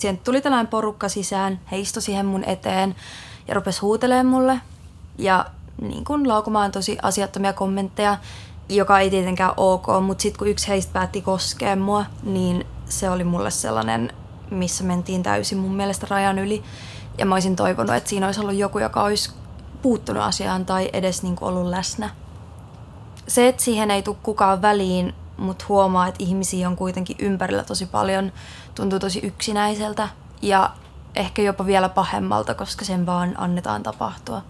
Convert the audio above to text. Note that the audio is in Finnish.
Siihen tuli tällainen porukka sisään, he istui siihen mun eteen ja rupesi huutelemaan mulle ja niin kuin laukumaan tosi asiattomia kommentteja, joka ei tietenkään ok, mutta sitten kun yksi heistä päätti koskea mua, niin se oli mulle sellainen, missä mentiin täysin mun mielestä rajan yli. Ja mä olisin toivonut, että siinä olisi ollut joku, joka olisi puuttunut asiaan tai edes niin ollut läsnä. Se, että siihen ei tule kukaan väliin, mutta huomaa, että ihmisiä on kuitenkin ympärillä tosi paljon, tuntuu tosi yksinäiseltä ja ehkä jopa vielä pahemmalta, koska sen vaan annetaan tapahtua.